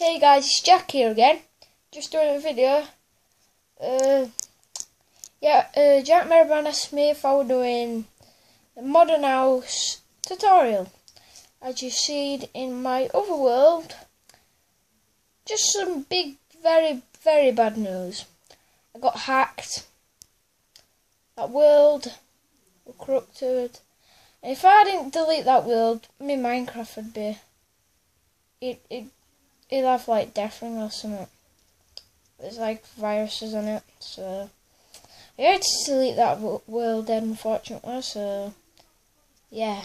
Hey guys, it's Jack here again. Just doing a video. Uh, yeah, uh, Jack me if I were doing a modern house tutorial. As you see in my other world, just some big, very, very bad news. I got hacked. That world was corrupted. And if I didn't delete that world, my Minecraft would be. It, it it'll have like death ring or something. There's like viruses in it, so I had to delete that world unfortunately. So yeah,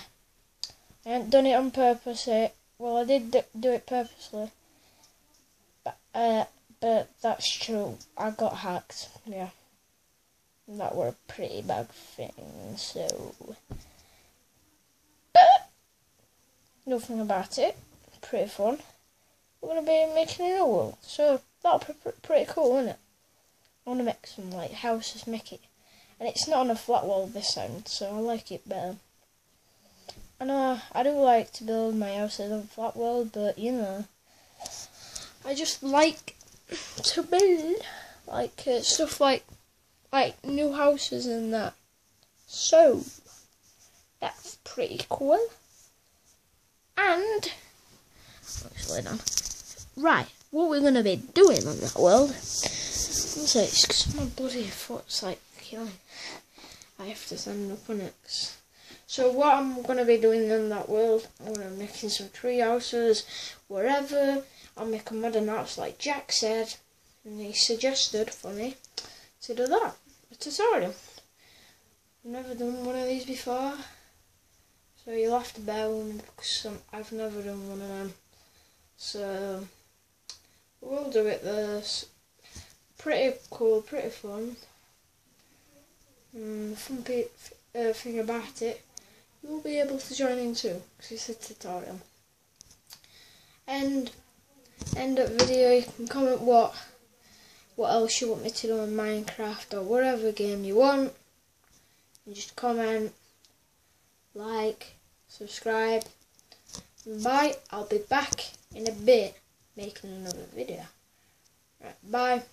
I hadn't done it on purpose. It, eh, well, I did do it purposely, but uh, but that's true. I got hacked. Yeah, that were a pretty bad thing. So, but nothing about it. Pretty fun we're going to be making a new world. So that'll be pretty cool, isn't it? I want to make some like houses, make it, and it's not on a flat wall this time, so I like it better. I know I do like to build my houses on flat wall, but you know, I just like to build like uh, stuff like like new houses and that. So that's pretty cool. And slow down. Right, what we're going to be doing on that world. So it's because my bloody foot's like killing. I have to stand up on it. So what I'm going to be doing in that world, I'm going to be making some tree houses, wherever. I'll make a modern house like Jack said, and he suggested for me to do that. It's a tutorial. I've never done one of these before. So you'll have to bear with me because I've never done one of them. So we'll do it this. Pretty cool, pretty fun. The fun uh, thing about it, you'll be able to join in too, because it's a tutorial. And end of video, you can comment what what else you want me to do in Minecraft or whatever game you want. Just comment, like, subscribe. Bye. I'll be back in a bit making another video. Right, bye.